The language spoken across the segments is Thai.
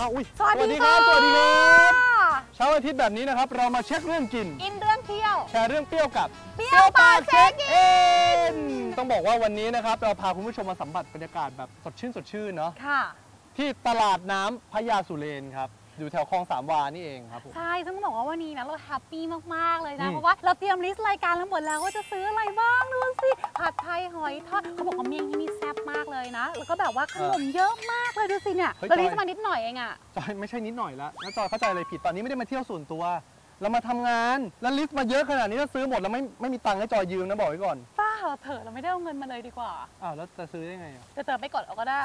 อ้าวอุ้ยสวัสดีครัค่ะสวัสดีครับเช้าอาทิตย์แบบนี้นะครับ เรามาเช็คเรื่องกิน อินเรื่องเที่ยว แชร์เรื่องเปรี้ยวกับ เปรี้ยวปากเช็คอินเอ็นต้องบอกว่าวันนี้นะครับ เราพาคุณผู้ชมมาสัมผัสบรรยากาศแบบสดชื่นสดชื่นเนาะ ค่ะ ที่ตลาดน้ำพระยาสุเรนทร์ครับ อยู่แถวคลองสามวานี่เองครับผม ใช่ซึ่งต้องบอกว่าวันนี้นะเรา happy มาก ๆ เลยนะ อืม เพราะว่าเราเตรียม list รายการแล้วหมดแล้วว่าจะซื้ออะไรบ้างดูสิผัดไทยหอยทอดเขาบอกว่าเมี่ยงที่นี่แซ่บมากเลยนะ แล้วก็แบบว่าขนมเยอะมากเลยดูสิเนี่ยเฮ้ยเรา list จดมานิดหน่อยเองอะจอยไม่ใช่นิดหน่อยละแล้วจอยเข้าใจอะไรผิดตอนนี้ไม่ได้มาเที่ยวส่วนตัว เรามาทำงานแล้วลิสต์มาเยอะขนาดนี้ถ้าซื้อหมดแล้วไม่ไม่มีตังค์ให้จอยยืมนะบอกไว้ก่อนป้าเราเถอะเราไม่ได้เอาเงินมาเลยดีกว่า อ้าวแล้วจะซื้อได้ไงอะจะเจอไปกดเอาก็ได้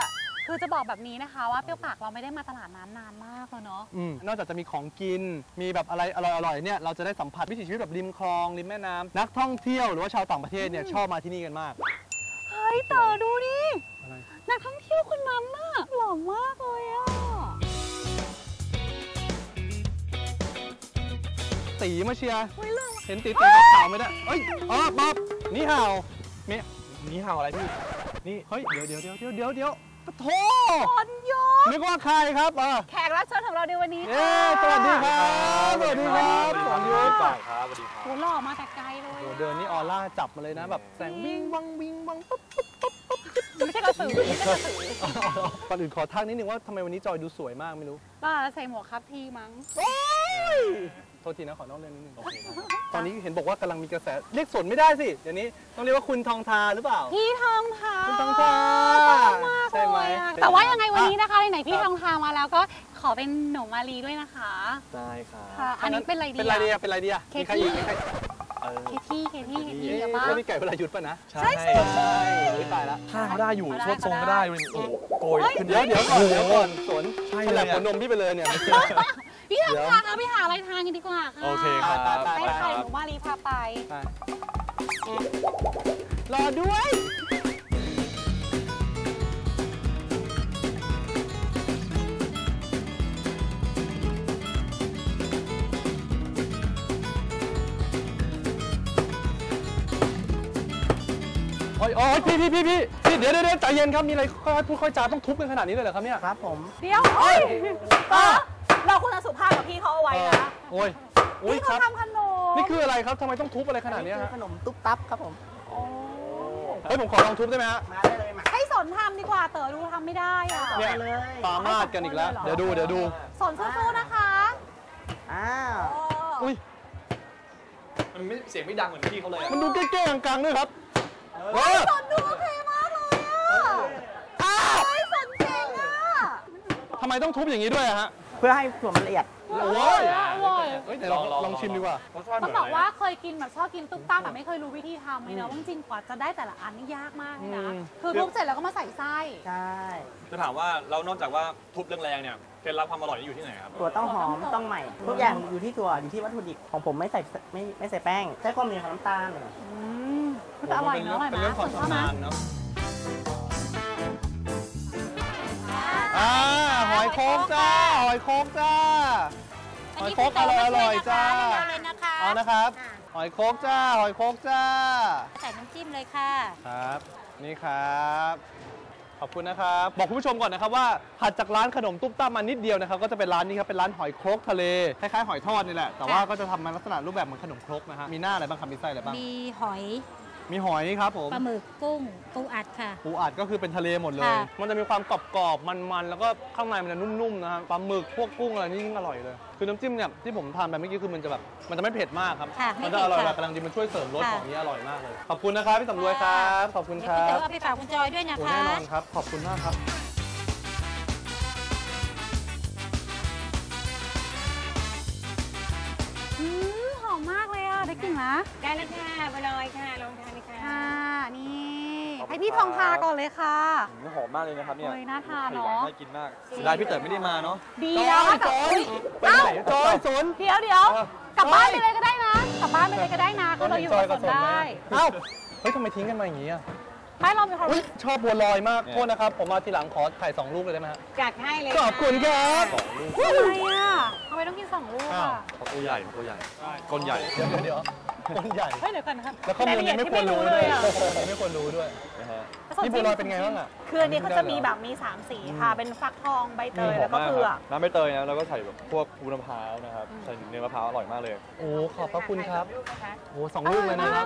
คือจะบอกแบบนี้นะคะว่าเปรี้ยวปากเราไม่ได้มาตลาดน้ำนานมากแล้วเนาะ อืมนอกจากจะมีของกิน มีแบบอะไรอร่อยๆเนี่ยเราจะได้สัมผัสวิถีชีวิตแบบริมคลองริมแม่น้ำนักท่องเที่ยวหรือว่าชาวต่างประเทศเนี่ยชอบมาที่นี่กันมาก เฮ้ยเต๋อดูดิอะไร นักท่องเที่ยวคนนั้นน่ะหล่อมากเลยอะตีมาเชียร์เฮ้ยหล่อเห็นตีตีขาวๆไม่ได้เอ้ยอ๋อบ๊อบนี่ห่าวเมนี่ห่าวอะไรพี่นี่เฮ้ยเดี๋ยวเดี๋ยวเดี๋ยวเดี๋ยวเดี๋ยวเดี๋ยว ปะโถคนเยอะนึกว่าใครครับอะแขกรับเชิญของเราในวันนี้เย้ค่ะสวัสดีครับ สวัสดีครับสวัสดีครับครับสวัสดีครับโหหล่อมาแต่ไกลเลยโอ้เดินนี่ออร่าจับมาเลยนะแบบแสงวิ่งวังวิ่งวังปุ๊บปุ๊บปุ๊บปุ๊บไม่ใช่กระสือไม่ใช่กระสือก่อนอื่นขอทักนิดนึงว่าทำไมวันนี้จอยดูสวยมากไม่รู้ ป้าใส่หมวกครับทีมั้งโทษทีนะขอนอกเรื่องนิดนึงตอนนี้เห็นบอกว่ากำลังมีกระแสเรียกสนไม่ได้สิเดี๋ยวนี้ต้องเรียกว่าคุณทองทาหรือเปล่า พี่ทองทาคุณทองทาชอบมากใช่ไหมเลยอะแต่ว่ายังไงวันนี้นะคะไหนๆพี่ครับทองทามาแล้วก็ขอเป็นหนูมาลีด้วยนะคะได้ครับค่ะอันนี้เป็นอะไรดีเป็นอะไรดีอะอะเป็นอะไรดีอะเคมีใครที่อีกมีใครเออเคที่เคที่เคที่เอ๊ะเดี๋ยวป้าแล้วมีไก่เวลายุทธป่ะนะ ใช่สิใช่ไม่ตายละท่าเขาได้อยู่เขาได้สวดทรงก็ได้ด้วยโอ้โหโกยขึ้นเดี๋ยวเดี๋ยวก่อนเดี๋ยวก่อนสนใช่ขเลนาดยหัอะวนมพี่ไปเลยเนี่ย พี่ทองเดี๋ยวทาเราไปหาอะไรทานกันดีกว่าค่ะโอเคครับไปให้ไปใครหนูมาลีพาไปไป รอด้วย โอ้ยโอ้ยพี่พี่พี่พี่พี่เดี๋ยวเดี๋ยวเดี๋ยวใจเย็นครับ มีอะไรค่อยๆพูดค่อยจาต้องทุบกันขนาดนี้เลยเหรอครับเนี่ย ครับผม เดี๋ยวเอ้ย ป้าเรา ไว้นะโอ้ยโอ้ยพี่คเขารับ ทำขนมนี่คืออะไรครับทำไมต้องทุบอะไรขนาดนี้ฮะขนมตุ๊บตับครับผมเฮ้ยผมขอลองทุบได้ไหมฮะมาได้เลยมาให้สนทำดีกว่าเต๋อดูทำไม่ได้อะเนี่ยเลยปามาดกันอีกแล้ว เดี๋ยวดูเดี๋ยวดู สนสู้ๆนะคะอ้าวอุ้ยมันไม่เสียงไม่ดังเหมือนพี่เขาเลยอะมันดูเก้ๆกังๆด้วยครับเออสนดูโอเคมากเลยอะเฮ้ยสนเก่งอะทำไมต้องทุบอย่างนี้ด้วยอะฮะเพื่อให้ถั่วมันละเอียด โอ้ยอร่อยเฮ้ยเดี๋ยวลองลองชิมดีกว่า รสชาติเหต้มือองนบอะอกไรว่าอะเคยกินแบบชอบกินตุ๊กตาแต่ไม่เคยรู้วิธีทำเลยนะว่าจริงๆกว่าจะได้แต่ละอันนี่ยากมากเลยนะ อืม คือทุบเสร็จแล้วก็มาใส่ไส้ ใช่ จะถามว่าเรานอกจากว่าทุบแรงๆเนี่ยเคล็ดลับความอร่อยนี่อยู่ที่ไหนครับถั่วต้องหอมต้องใหม่ ทุกอย่างอยู่ที่ถั่วอยู่ที่วัตถุดิบของผมไม่ใส่ไม่ไม่ใส่แป้ง ใช้ความเหนียวของน้ำตาล อืมแต่อร่อยเนอะอร่อยเป็นนะเรื่องความสนชอบชำนะนาญเนาะอ่าหอยโคกจ้า หอยโคกจ้า หอยโคกอร่อยอร่อยจ้าเอาเลยนะคะเอานะครับ หอยโคกจ้า หอยโคกจ้า ใส่น้ำจิ้มเลยค่ะ ครับ นี่ครับขอบคุณนะครับ บอกคุณผู้ชมก่อนนะครับว่าถัดจากร้านขนมตุ๊บตั้มมานิดเดียวนะครับก็จะเป็นร้านนี้ครับเป็นร้านหอยโครกทะเลคล้ายๆหอยทอดนี่แหละแต่ว่าก็จะทำมาลักษณะรูปแบบเหมือนขนมครกนะฮะมีหน้าอะไรบ้างครับมีไส้อะไรบ้างมีหอย มีหอยครับผม ปลาหมึกกุ้งปูอัดค่ะ ปูอัดก็คือเป็นทะเลหมดเลย ค่ะ มันจะมีความกรอบๆ มันๆ แล้วก็ข้างในมันจะนุ่มๆ นะครับปลาหมึก พวกกุ้งอะไรนี่ยิ่งอร่อยเลย คือน้ำจิ้มเนี่ยที่ผมทานไปเมื่อกี้คือมันจะแบบ มันจะไม่เผ็ดมากครับ ค่ะมัไม่จะเผ็อดร่อยแบค่ะบกำลังดีมันช่วยเสริมรสค่ะ ของนี้อร่อยมากเลย ขอบคุณนะครับพี่สำรวยครับ ขอบคุณครัเดี๋ยวบเอาไปฝากคุณจอยด้วยนะโอ้คะ แน่นอนครับ ขอบคุณมากครับ ได้กลิ่นนะได้แล้วค่ะบัวลอยค่ะลองทานเลยค่ะค่ะนี่ขอบคุณให้พี่ทองทาก่อนเลยค่ะอืมหอมมากเลยนะครับเนี่ยโอ้ยน่าทานไข่เนหวานอะน่ากินมากเสียดายพี่เต๋อไม่ได้มาเนาะ ดีจแล้วอยค่ะจอยอุ๊ยไปไหนจอยสน เดี๋ยวเดี๋ยวเออกลับบ้านจไปอยเลยก็ได้นะ กลับบ้านไปเลยก็ได้นะคือเราอยู่กับสนได้ เอ้า เฮ้ยทำไมทิ้งกันมาอย่างนี้อะไม่เรามีความอุ๊ยรู้ชอบบัวลอยมากเนี่ยโทษนะครับ ผมมาทีหลังขอไข่สองลูกเลยได้ไหมฮะจัดให้เลยขอบคุณครับสองลูกทำไมอะทำไมต้องกินสองลูกอ้าวอะเพราะตัวใหญ่ตัวใหญ่ก้นใหญ่ เดี๋ยวเดี๋ยว เดี๋ยวคนใหญ่ เฮ้ยเดี๋ยวก่อนนะครับแล้วข้อมูลนี้ไม่ควรรู้เลด้วยยอะข้อมูลนี้ไม่ควรรู้ด้วย นะฮะ นี่บัวลอยเป็นไงบ้างอะคืออันนี้เขาจะมีแบบมี3สีค่ะ เป็นฟักทองใบเตยหอแล้มวก็มากเผืคอรักบน้ำใบเตยนะแล้วก็ใส่แบบพวกวุ้นมะพร้าวนะครับใส่เนื้อมะพร้าวอร่อยมากเลย โอ้ขอบพระคุณครับลูกนะคะโอ้สองลูกเลยนะครับ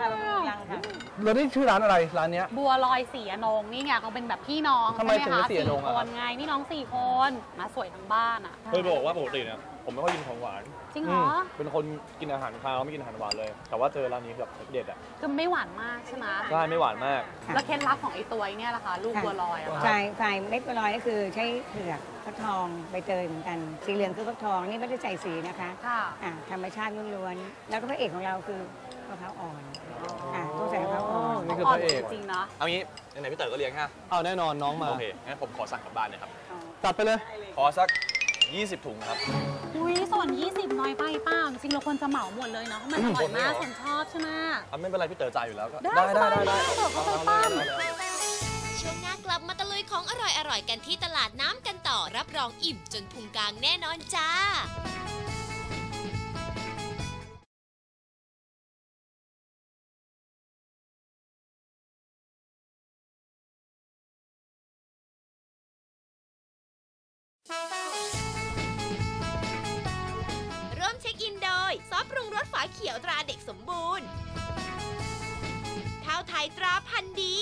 ยังค่ะแล้วนี่ชื่อร้านอะไรร้านเนี้ย บัวลอยสีอนงนี่ไงเขาเป็นแบบพี่น้องทำไมใช่ถึงหเป็นสีอนงคอะครับนไงพี่น้องสี่คนมาสวยทั้งบ้านอะเคยบอกว่าปกติเนี่ยผมไม่ค่อยกินของหวาน จริงเหรอเป็นคนกินอาหารคาวไม่กินอาหารหวานเลย แต่ว่าเจอร้านนี้แบบเด็ดอะคือไม่หวานมากใช่ไหมใช่ไม่หวานมากแล้วเคล็ดลับของไอ้ตัวไอ้เนี่ยล่ะคะลูกบัวลอยอะใช่ใช่เม็ดบัวลอยก็คือใช้เผือกฟักทองใบเตยเหมือนกัน สีเหลืองคือฟักทองนี่ไม่ได้ใส่สีนะคะค่ะอ่าธรรมชาติล้วนๆแล้วก็พระเอกของเราคือมะพร้าวอ่อน อ่าต้องใส่มะพร้าวอ่อน นี่คือพระเอก จริงๆนะเอางี้ไหนๆพี่เต๋อก็เลี้ยงฮะเอาแน่นอนน้องมา โอเคงั้นผมขอสั่งกลับบ้านหนะครับ จัดไปเลย ขอสัก 20 ถุงครับ อุ้ยส่วน 20 น้อยไปเป้าจริงๆเราควรจะเหมาหมดเลยเนาะเพราะมันอร่อยมากหมดเลยเหรอส่วนชอบใช่ไหมอะไม่เป็นไรพี่เต๋อจ่ายอยู่แล้วก็ได้สบายมากเถอะเขาไปปั้มช่วงหน้ากลับมาตะลุยของอร่อยๆกันที่ตลาดน้ำกันต่อรับรองอิ่มจนพุงกลางแน่นอนจ้า พันธุ์ดี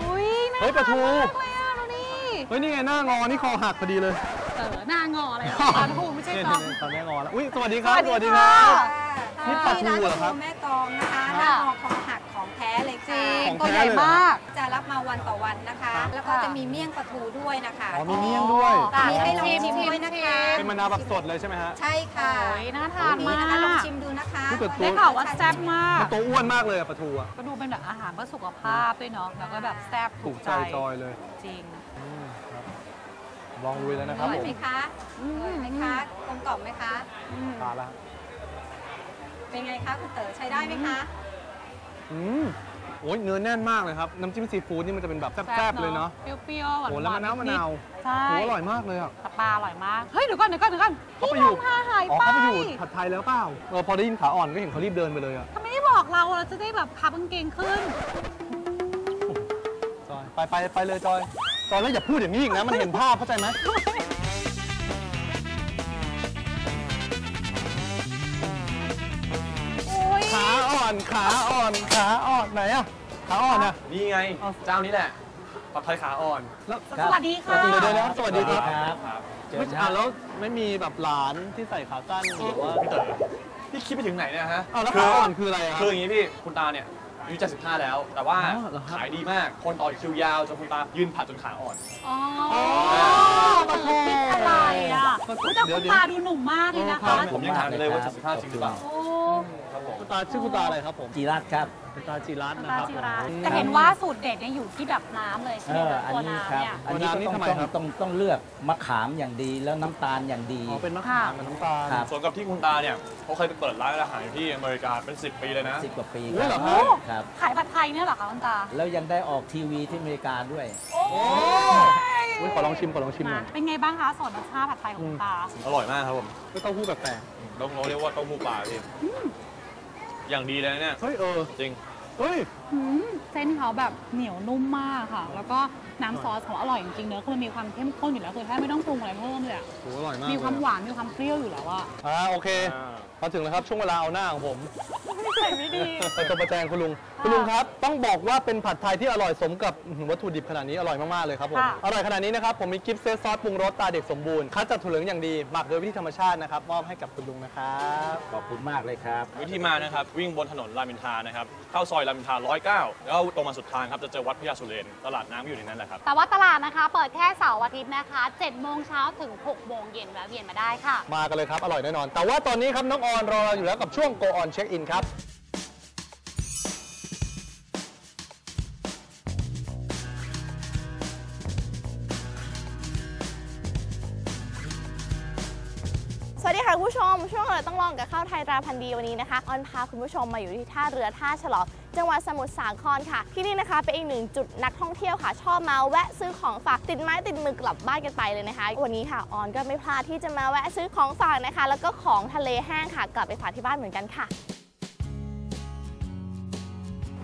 อุ้ยน่าเฮ้ยปลาทูทานมากเลยอะดูนี่เฮ้ยนี่ไงหน้างอนี่คอหักพอดีเลย เออหน้างออะไรอะปลาทูไม่ใช่เนี่ยกลองๆๆตอนนี้งอแล้วอุ้ยสวัสดีครับสวัสดีครับนี่ปลาทูเหรอครับแม่กลองนะคะหน้างอของหักของแท้เลยจค่ะ ริงของตัวแท้ใหญ่เลยเหรอ มาก จะรับมาวันต่อวันนะคะครับแล้วก็จะมีเมี่ยงปลาทูด้วยนะคะอ๋อมีเมี่ยงด้วย ค่ะมีให้ลองชิมชิมชิมด้วยนะคะ เป็นมะนาวแบบสดเลยใช่ไหมฮะ ใช่ค่ะโอ้ยน่าทานนี่มานะคะลองกชิมดูนะคะนี่ตัว ได้ข่าวว่าแซ่บมาก มันตัวอ้วนมากเลยอะปลาทูอะก็ดูเป็นแบบอาหารเพื่อสุขภาพด้วยเนาะแล้วก็แบบแซ่บถูกใจจอยเลยจริง อืมครับลองลุยแล้วนะคอรับร่อยผมไหมคะอร่อยไหมคะกลมกล่อมไหมคะตาละเป็นไงคะคุณเต๋อใช้ได้ไหมคะ อืม โอ้ยเนื้อแน่นมากเลยครับ น้ำจิ้มซีฟู้ดนี่มันจะเป็นแบบแซ่บๆเลยเนาะเปรี้ยวๆหวานๆโอ้แล้วมะนาวมะนาวใช่โอ้อร่อยมากเลยอะแต่ปลาอร่อยมาก เฮ้ยเดี๋ยวก่อนเดี๋ยวก่อนเดี๋ยวก่อนเขาไปพี่อยู่ทองพาหายอ๋อไปเขาไปอยู่ผัดไทยแล้วเปล่าเออพอได้ยินขาอ่อนก็เห็นเขารีบเดินไปเลยอะทำไมไม่บอกเราเราจะได้แบบพับกางเกงขึ้นจอยไปไปไปเลยจอยจอยแล้วอย่าพูดอย่างนี้อีกนะมันเห็นภาพเข้าใจไหมโอ้ยขาอ่อนขาอ่อนขาอ่อนไหนอะ ขาอ่อนอะนี่ไง เจ้านี้แหละผัดไทยขาอ่อน แล้วสวัสดีค่ะ เดี๋ยวเดี๋ยวเดี๋ยวสวัสดีครับครับไม่อะแล้วไม่มีแบบหลานที่ใส่ขาสั้นหรือว่าพี่เต๋อพี่คิดไปถึงไหนเนี่ยฮะเอาแล้วขาอ่อนคืออะไรอะ คืออย่างนี้พี่ คุณตาเนี่ยอายุ75แล้ว แต่ว่าอ๋อเหรอครับ ขายดีมาก คนต่อคิวยาวจนคุณตายืนผัดจนขาอ่อน อ๋อปลาทูคิดอะไรอะอุ๊ยแต่เดี๋ยวคุณเดี๋ยวตาดูหนุ่มมากเลยนะคะผมยังถามเลยว่า75จริงหรือเปล่า โอ้ ครับผม คุณตาชื่อคุณตาอะไรครับผม จีรัตน์ครับ คุณตาจิรัตน์คุณนะตาครับ จิราอืมแต่เห็นว่าสูตรเด็ดเนี่ยอยู่ที่แบบน้ำเลยใช่เอไหมอคะอันตัวนี้น้ำครับเนี่ย อันนี้ตัวน้ำนี่ก็ทำไมต้องครับ ต้องต้องเลือกมะขามอย่างดีแล้วน้ำตาลอย่างดี อ๋อเป็นมะขามกับน้ำตาล ครับ ส่วนกับที่คุณตาเนี่ยเขาเคยไปเปิดร้านอาหารอยู่ที่อเมริกาเป็น 10 ปีเลยนะ สิบกว่าปีโอ้ยเหรอคครัรับบครับ ขายผัดไทยเนี่ยเหรอคะคุณตา แล้วยังได้ออกทีวีที่อเมริกาด้วย โอ้อุ้ยขอลองชิมขอลองชิมหมาน่อยเป็นไงบ้างคะสอนรสชาติผัดไทยของคุณตา อร่อยมากครับผมไม่เต้าหู้แปลกต้องเรียกว่าเต้าหู้ปลาพี่ อย่างดีเลยนะเนี่ยๆเฮ้ยเออจริง เฮ้ยหืมเส้นเขาแบบเหนียวนุ่มมากค่ะ แล้วก็น้ำซอสเขาอร่อยจริงๆเนอะคือมันมีความเข้มข้นอยู่แล้วคือแทบไม่ต้องปรุงอะไรเพิ่มเลยอะโอ้อร่อยมากมีความเลยหวานมีความเปรี้ยวอยู่แล้วอะอ่าโอเคอ่า มาถึงแล้วครับช่วงเวลาเอาหน้าของผม ใส่ไม่ดี ไปตัวประแจงคุณลุง คุณลุงครับ ต้องบอกว่าเป็นผัดไทยที่อร่อยสมกับอื้อหือวัตถุดิบขนาดนี้อร่อยมาก ๆ เลยครับผม ค่ะอร่อยขนาดนี้นะครับ ผมมีกิฟต์เซตซอสปรุงรสตาเด็กสมบูรณ์ คัดจากถั่วเหลืองอย่างดี หมักโดยวิธีธรรมชาตินะครับ มอบให้กับคุณลุงนะครับ ขอบคุณมากเลยครับ วิธีมานะครับวิ่งบนถนนรามอินทรานะครับเข้าซอยรามอินทรา109 แล้วตรงมาสุดทางครับจะเจอวัดพญาสุเรนตลาดน้ำอยู่ในนั้นแหละครับ แต่ว่าตลาดนะคะ เปิดแค่เสาร์อาทิตย์นะคะ7โมงเช้าถึง6โมงเย็นแวะเวียนมาได้ค่ะ มากันเลยครับ อร่อยแน่นอน แต่ว่าตอนนี้ครับน้องออนรอเราอยู่แล้วกับช่วง Go On Check In ครับ สวัสดีค่ะคุณผู้ชม ช่วงเราต้องลองกับข้าวไทยตราพันธ์ดีวันนี้นะคะออนพาคุณผู้ชมมาอยู่ที่ท่าเรือท่าฉลองจังหวัดสมุทรสาครค่ะ ที่นี่นะคะเป็นอีกหนึ่งจุดนักท่องเที่ยวค่ะ ชอบมาแวะซื้อของฝากติดไม้ติดมือกลับบ้านกันไปเลยนะคะ วันนี้ค่ะออนก็ไม่พลาดที่จะมาแวะซื้อของฝากนะคะ แล้วก็ของทะเลแห้งค่ะ กลับไปฝากที่บ้านเหมือนกันค่ะ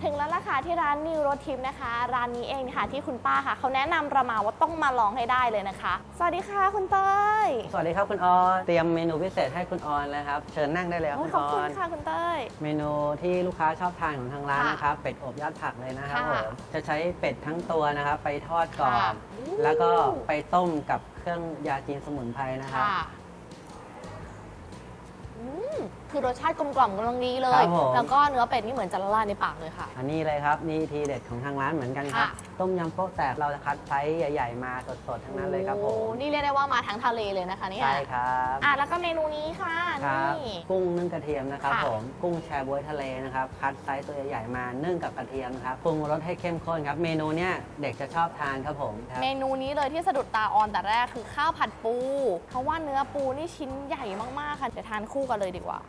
ถึงแล้วล่ะค่ะที่ร้านนิวโรทิมนะคะ ร้านนี้เองค่ะที่คุณป้าค่ะเขาแนะนำเรามาว่าต้องมาลองให้ได้เลยนะคะ สวัสดีค่ะคุณเต้ยสวัสดีครับคุณออนเตรียมเมนูพิเศษให้คุณออนแล้วครับ เชิญนั่งได้เลยครับโอ้ยคุณขอบอคุอณน ค่ะคุณเต้ย เมนูที่ลูกค้าชอบทานของทางร้านค่ะนะครับ เป็ดอบยอดผักเลยนะครับค่ะผมจะใช้เป็ดทั้งตัวนะครับ ไปทอดก่อค่ะนแล้วก็ไปต้มกับเครื่องยาจีนสมุนไพรนะครับค่ะอืม คือรสชาติกลมกล่อมกำลังดีเลย ครับผม แล้วก็เนื้อเป็ดนี่เหมือนจะละลายในปากเลยค่ะ อันนี้เลยครับ นี่ทีเด็ดของทางร้านเหมือนกันครับ ค่ะ ต้มยำโป๊ะแตกเราจะคัดไซส์ใหญ่ ๆ มาสดๆทั้งนั้นเลยครับผมโอ้นี่เรียกได้ว่ามาทั้งทะเลเลยนะคะเนี่ยใช่ครับอะแล้วก็เมนูนี้ค่ะครับ นี่ กุ้งนึ่งกระเทียมนะครับค่ะ ผมกุ้งแชบ๊วยทะเลนะครับคัดไซส์ตัวใหญ่ๆมานึ่งกับกระเทียมครับปรุงรสให้เข้มข้นครับ เมนูเนี้ยเด็กจะชอบทานครับผมครับ เมนูนี้เลยที่สะดุดตาออนแต่แรกคือข้าวผัดปู เพราะว่าเนื้อปูนี่ชิ้นใหญ่มากๆค่ะเดี๋ยวทานคู่กันเลยดีกว่า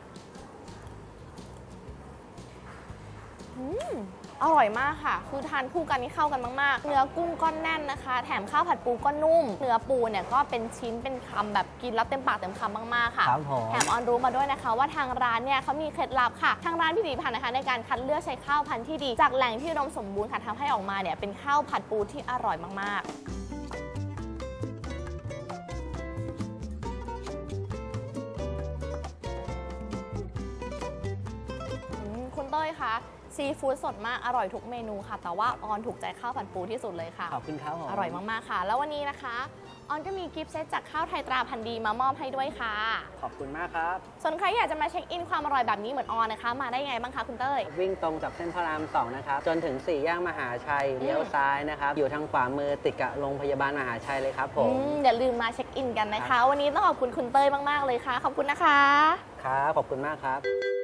อืมอร่อยมากค่ะ คือทานคู่กันนี่เข้ากันมาก ๆ เนื้อกุ้งก้อนแน่นนะคะ แถมข้าวผัดปูก็นุ่ม เนื้อปูเนี่ยก็เป็นชิ้นเป็นคำแบบกินแล้วเต็มปากเต็มคำมาก ๆ ค่ะครับผมแถมออนรู้มาด้วยนะคะ ว่าทางร้านเนี่ยเขามีเคล็ดลับค่ะ ทางร้านพิถีพิถันนะคะ ในการคัดเลือกใช้ข้าวพันธุ์ที่ดี จากแหล่งที่อุดมสมบูรณ์ค่ะทำให้ออกมาเนี่ยเป็นข้าวผัดปูที่อร่อยมากๆอืมคุณเต้ยคะ ซีฟู้ดสดมากอร่อยทุกเมนูค่ะ แต่ว่าออนถูกใจข้าวผัดปูที่สุดเลยค่ะ ขอบคุณครับผมอร่อยมาก ๆ ค่ะ แล้ววันนี้นะคะ ออนก็มีกิฟต์เซตจากข้าวไทยตราพันธุ์ดีมามอบให้ด้วยค่ะ ขอบคุณมากครับส่วนใครอยากจะมาเช็คอินความอร่อยแบบนี้เหมือนออนนะคะ มาได้ยังไงบ้างคะคุณเต้ย วิ่งตรงจากเส้นพระรามสองนะครับ จนถึงสี่แยกมหาชัยเลี้ยวซ้ายนะครับ อยู่ทางขวามือติดกับโรงพยาบาลมหาชัยเลยครับผอืมมอย่าลืมมาเช็คอินกันนะคะ วันนี้ต้องขอบคุณคุณเต้ยมากๆเลยค่ะ ขอบคุณนะคะ ครับขอบคุณมากครับ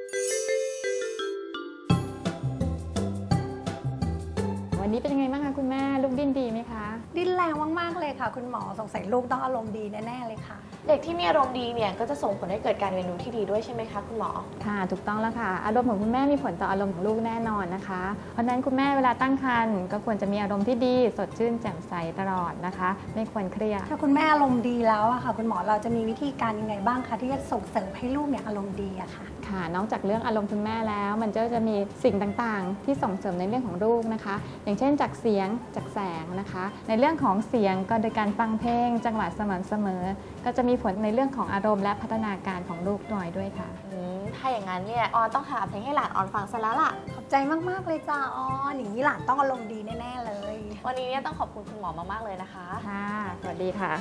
วันนี้เป็นยังไงบ้างคะคุณแม่ลูกดิ้นดีไหมคะ ดิ้นแรงมากๆเลยค่ะ คุณหมอสงสัยลูกต้องอารมณ์ดีแน่ๆเลยค่ะ เด็กที่มีอารมณ์ดีเนี่ยก็จะส่งผลให้เกิดการเรียนรู้ที่ดีด้วยใช่ไหมคะคุณหมอ ค่ะ ถูกต้องแล้วค่ะ อารมณ์ของคุณแม่มีผลต่ออารมณ์ของลูกแน่นอนนะคะ เพราะฉะนั้นคุณแม่เวลาตั้งครรภ์ก็ควรจะมีอารมณ์ที่ดี สดชื่นแจ่มใสตลอดนะคะ ไม่ควรเครียดถ้าคุณแม่อารมณ์ดีแล้วอะค่ะ คุณหมอเราจะมีวิธีการยังไงบ้างคะที่จะส่งเสริมให้ลูกเนี่ยอารมณ์ดีอะค่ะค่ะนอกจากเรื่องอารมณ์คุณแม่แล้ว มันก็จะมีสิ่งต่างๆ ที่ส่งเสริมในเรื่องของลูกนะคะ อย่างเช่นจากเสียงจากแสงนะคะ ในเรื่องของเสียงก็โดยการฟังเพลง จังหวะสม่ำเสมอ ก็จะมีผลในเรื่องของอารมณ์และพัฒนาการของลูกหน่อยด้วยค่ะอืมถ้าอย่างนั้นเนี่ยออนต้องหาเพลงให้หลานออนฟังซะแล้วล่ะ ขอบใจมากๆเลยจ้าออนอย่างนี้หลานต้องอารมณ์ดีแน่ๆเลย วันนี้เนี่ยต้องขอบคุณคุณหมอมากๆเลยนะคะ ค่ะสวัสดีค่ะ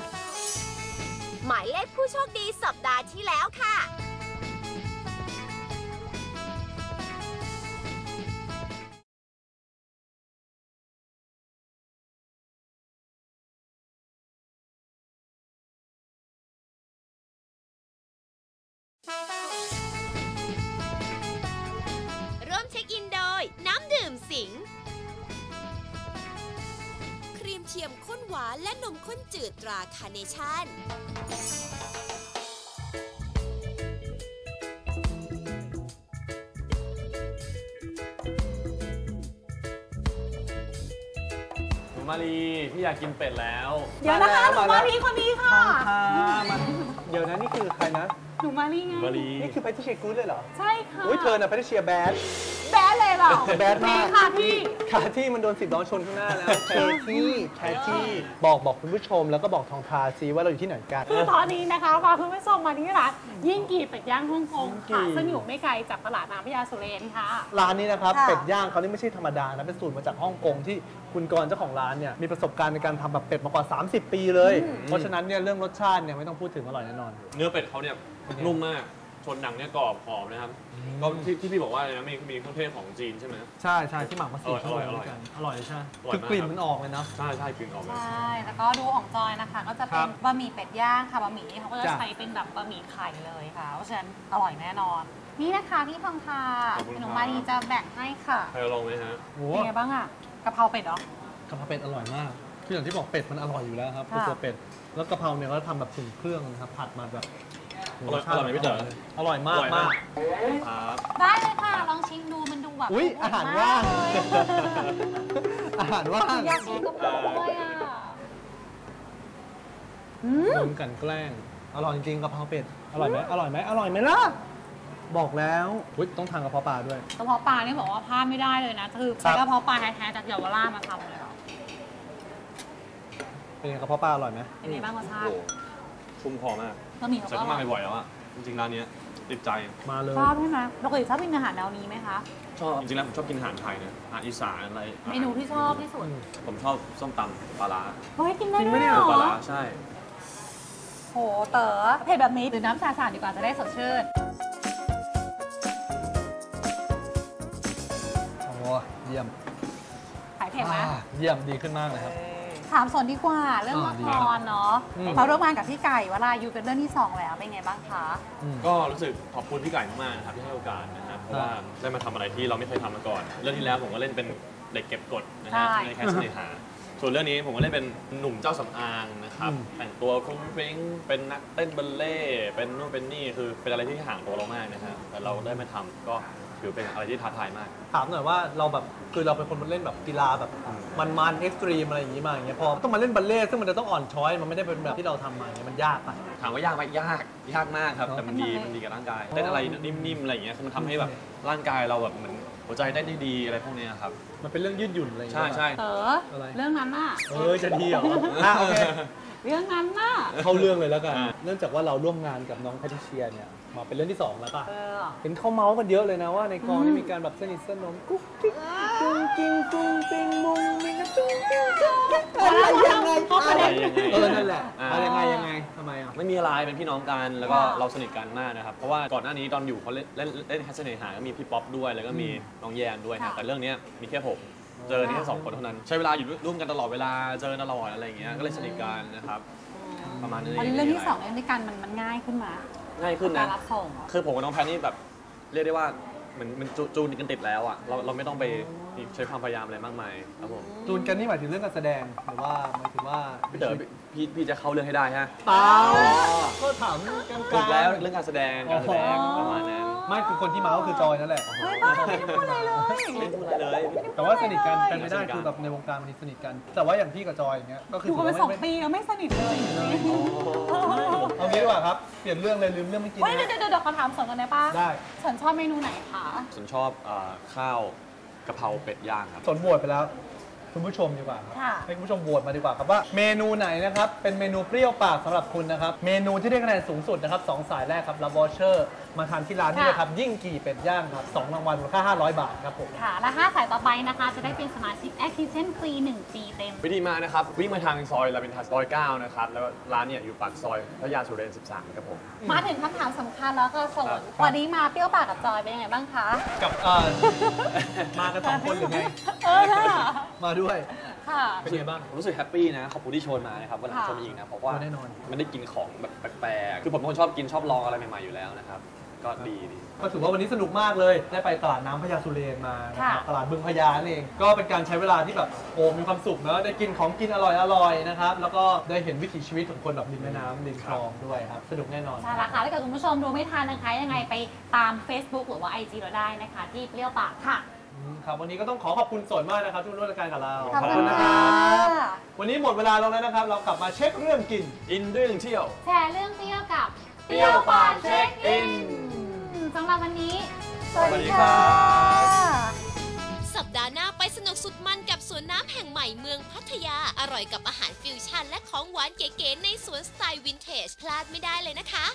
หมายเลขผู้โชคดีสัปดาห์ที่แล้วค่ะ ข้นจืดตราคาร์เนชั่นหนูมารีพี่อยากกินเป็ดแล้ว เดี๋ยวนะคะหนูมารีคนนี้ค่ะมันเดี๋ยวนะนี่คือใครนะ หนูมารีไง มารีนี่คือแพทริเชียกูดเลยเหรอ ใช่ค่ะ อุ้ยเธอน่ะแพทริเชีย bad bad เลยเหรอ bad มาก ค่ะพี่คาที่มันโดนสิบล้อชนข้างหน้าแล้วแคที่แคที่บอกบอกคุณผู้ชมแล้วก็บอกทองทาซีว่าเราอยู่ที่ไหนกัน คือตอนนี้นะคะพาคุณผู้ชมมาที่ร้านยิ่งกีเป็ดย่างฮ่องกงค่ะยิ่งกี่ซึ่งอยู่ไม่ไกลจากตลาดน้ำพญาสุเรนค่ะ ร้านนี้นะครับ ค่ะ เป็ดย่างเขานี่ไม่ใช่ธรรมดานะ เป็นสูตรมาจากฮ่องกงที่คุณกรณ์เจ้าของร้านเนี่ย มีประสบการณ์ในการทำแบบเป็ดมากว่า 30 ปีเลย เพราะฉะนั้นเนี่ยเรื่องรสชาติเนี่ยไม่ต้องพูดถึงอร่อยแน่นอน เนื้อเป็ดเขาเนี่ยนุ่มมาก ชนหนังเนี่ยกรอบหอมนะครับก็ที่ที่พี่บอกว่าอะไรนะมีมีเครื่องเทศของจีนใช่ไหม ใช่ใช่ที่หมักมาสี่อร่อยอร่อยกันอร่อยใช่ไหมอร่อยคือกลิ่นมากครับมันออกเลยนะ ใช่ใช่กลิ่นออกเลย ใช่ แล้วก็ดูของจอยนะคะ ก็จะครัเป็บนบะหมี่เป็ดย่างค่ะบะหมี่นี่เขาก็จะจ้ะ ใช้เป็นแบบบะหมี่ไข่เลยค่ะ เพราะฉะนั้นอร่อยแน่นอน นี่นะคะพี่ทองทาขอบคุณครับ หนูมานีจะแบ่งให้ค่ะใครลองไหมฮะโอ้เป็นไงบ้างอะกะเพราเป็ดเหรอ กะเพราเป็ดอร่อยมาก คืออย่างที่บอกเป็ดมันอร่อยอยู่แล้วครับคือค่ะ ตัวเป็ด แล้วกะเพราเนี่ยก็ทำแบบถึงเครื่องนะครับผัดมาแบบ อร่อยอร่อยไหมพี่เต๋อ อร่อยมากอร่อยมามาก กครับได้เลยค่ะ ลองชิมดูมันดูแบบอุ้ยอาหารว่างมกเลยอาหารว่างอยากชิมกะเพราด้วยอะอืมโดนกลันแกล้งอร่อยจริงๆกะเพราเป็ดอร่อยไหมอร่อยไหมอร่อยไหมล่ะบอกแล้วอุ๊ยต้องทานกะเพราปลาด้วย กระเพาะปลานี่บอกว่าพลาดไม่ได้เลยนะ คือครัใช้บกระเพาะปลาแท้ๆจากเยาวราชมาทำเลยเหรอเป็นไงกะเพราปลาอร่อยไหมเป็นไงบ้างรสชาโอ้ติโหชุ่มคอมาก บะหมี่เขาใช้ก็อเข้าร่มาอยบ่อยๆแล้วอะจริงๆร้านเนี้ยติดใจ มาเลยชอบใช่ไหมปกติชอบกินอาหารแนวนี้ไหมคะ ชอบจริงๆแล้วผมชอบกินอาหารไทยนะอาหารอีสานอะไรเมนูที่ชอบที่สุดผมชอบส้มตำปลาร้าเฮ้ยกินได้จริงไหมด้วยเนี่ยเหรปลาอร้าใช่ โหเต๋อเผ็ดแบบนี้หรือน้ำชาสาดีกว่าจะได้สดชื่น โอ้เยี่ยม หายเผ็ดไหมอ่าเยี่ยมดีขึ้นมากเลยครับ ถามสนดีกว่าเรื่องอ่าละดีคครับรเนาะอืมมาร่วมงานกับพี่ไก่วรายุเป็นเรื่องที่สองแล้วเป็นไงบ้างคะ ก็รู้สึกขอบคุณพี่ไก่มากๆนะครับที่ให้โอกาสนะครับเพราะว่าได้มาทำอะไรที่เราไม่เคยทำมาก่อน เรื่องที่แล้วผมก็เล่นเป็นเด็กเก็บกดนะฮะใช่ในแคสเสน่หาส่วนเรื่องนี้ผมก็เล่นเป็นหนุ่มเจ้าสำอางนะครับอืมแต่งตัวฟรุ้งฟริ้งเป็นนักเต้นบัลเล่ต์เป็นนู่นเป็นนี่คือเป็นอะไรที่ห่างตัวเรามากนะฮะแต่เราได้มาทำก็ ถือเป็นอะไรที่ท้าทายมาก ถามหน่อยว่าเราแบบคือเราเป็นคนมาเล่นแบบกีฬาแบบมันมันเอ็กซ์ตรีมอะไรอย่างงี้มาอย่างเงี้ยพอต้องมาเล่นบัลเล่ต์ซึ่งมันจะต้องอ่อนช้อยมันไม่ได้เป็นแบบที่เราทำมาอย่างเงี้ยมันยากปะถามว่ายากไหมยากยากมากครับเนอะแต่มันดีมันดีกับร่างกายเต้นอะไรนิ่มๆอะไรอย่างเงี้ยคือมันทำให้แบบร่างกายเราแบบเหมันหัวใจเต้นได้ดีอะไรพวกเนี้ยครับ มันเป็นเรื่องยืดหยุ่นอะไรอย่างใช่เงี้ยใช่เต๋ออะไรเรื่องนั้นน่ะ เออจะดีเหรออะโอเค เรื่องนั้นน่ะ เข้าเรื่องเลยแล้วกันอ่าเนื่องจากว่าเราร่วมงานกับน้องแพทริเชียเนี่ย มาเป็นเรื่องที่สองแล้วป่ะ เออ เห็นเขาเมาส์กันเยอะเลยนะว่าในกองอืนี่มมีการแบบสนิทสนมกุ๊กกิ๊กจุงกิ้งจุงปิงมุงมิงกะจุงกิ้งจุงกิ๊กอะไรยังไงอะไรยังไงเออนั่นแหละอ่าอะไรยังไงยังไงทำไมอะไม่มีอะไรเป็นพี่น้องกันแล้วก็ค่ะเราสนิทกันมากนะครับเพราะว่าก่อนหน้านี้ตอนอยู่เขาเล่นเล่นเล่นแคสเซนหาก็มีพี่ป๊อปด้วยแล้วก็มีน้องแยนด้วยครับแต่เรื่องเนี้ยมีแค่ผมเจอนี่แค่สองคนเท่านั้นใช้เวลาอยู่ร่วมกันตลอดเวลาเจอตลอดอะไรอย่างเงี้ยก็เลยสนิทกันนะครับประมาณนี้พอเรื่องที่สองเล่นด้วยกันมันมันง่ายขึ้นมา ง่ายขึ้นกานะรรับส่ง คือผมกับน้องแพนนี่แบบเรียกได้ว่าเหมือนมันจูจูนกันติดแล้วอะเราเราไม่ต้องไปใช้ความพยายามอะไรมากมายครับผมจูนกันนี่หมายถึงเรื่องการแสดงหรือว่าหมายถึงว่าพี่เต๋อพี่พี่จะเข้าเรื่องให้ได้ฮะเปล่าก็ถามกลางๆถูกแล้วเรื่องการแสดงการแสดงอ๋อประมาณนั้น ไม่คือคนที่เมาส์ก็คือจอยนั่นแหละ เฮ้ยบ้าไม่ได้พูดอะไรเลย ไม่พูดอะไรเลย แต่ว่าสนิทกันเป็นไม่ได้สนิทกันคือแบบในวงการมันสนิทกัน แต่ว่าอย่างพี่กับจอยอย่างเงี้ยก็คืออยู่กันมาถืสองว่าไม่ปีแล้วไม่สนิทเลยเอางี้ดีกว่าครับ เปลี่ยนเรื่องเลยลืมเรื่องเมื่อกี้เฮ้ยนะเดี๋ยวเดี๋ยวเดี๋ยวขอถามสนกันได้ปะได้ฉันชอบเมนูไหนคะ ฉันชอบเอ่อข้าวกะเพราเป็ดย่างครับ สนโหวตไปแล้ว คุณผู้ชมดีกว่าครับค่ะให้คุณผู้ชมโหวตมาดีกว่าครับว่าเมนูไหนนะครับเป็นเมนูเปรี้ยวปากสำหรับคุณนะครับเมนูที่ได้คะแนนสูงสุดนะครับสองสายแรกครับรับวอเชอร์มาทานที่ร้านนี้เลยครับยิ่งกี่เป็ดย่างครับสองรางวัลมูลค่า 500 บาทครับผมค่ะ และห้าสายต่อไปนะคะ จะได้เป็นสมาชิก Activision ฟรี1ปีเต็ม วิธีมานะครับ วิ่งมาทางซอยรามอินทราซอย9นะครับ แล้วร้านเนี่ยอยู่ปากซอยพระยาสุเรน 13 ครับผม มาถึงคำถามสำคัญแล้วก็สนวันนี้มาเปรี้ยวปากกับจอยเป็นยังไงบ้างคะ กับเอ่อมากันสองคนหรือไง เออค่ะ มาด้วยค่ะ เป็นไงบ้าง รู้สึกแฮปปี้นะ ขอบคุณที่ชวนมานะครับวันหลังค่ะชวนมาอีกนะ เพราะว่าแน่นอน มันได้กินของแบบแปลกๆ คือผมเป็นคนชอบกินชอบลองอะไรใหม่ๆอยู่แล้วนะครับ ก็ดีดีก็ถือว่าวันนี้สนุกมากเลย ได้ไปตลาดน้ำพญาสุเรนมานะครับค่ะตลาดบึงพญานั่นเอง ก็เป็นการใช้เวลาที่แบบโอ้มีความสุขเนอะได้กินของกินอร่อยอร่อยๆนะครับ แล้วก็ได้เห็นวิถีชีวิตของคนแบบริมแม่น้ำริมคลองด้วยครับ สนุกแน่นอน ใช่แล้วค่ะ ถ้าเกิดคุณผู้ชมดูไม่ทันนะคะ ยังไงไปตาม Facebook หรือว่า IG เราได้นะคะ ที่เปรี้ยวปากค่ะอืม ครับ วันนี้ก็ต้องขอขอบคุณสนมากนะครับที่ร่วมรายการกับเรา ขอบคุณนะครับวันนี้หมดเวลาแล้วนะครับ เรากลับมาเช็คเรื่องกิน อินเรื่องเที่ยว แชร์เรื่องเปรี้ยวกับเปรี้ยวปากเช็คอินสำหรับวันนี้ สวัสดีค่ะ สัปดาห์หน้าไปสนุกสุดมันกับสวนน้ำแห่งใหม่เมืองพัทยา อร่อยกับอาหารฟิวชั่น และของหวานเก๋ๆในสวนสไตล์วินเทจพลาดไม่ได้เลยนะคะ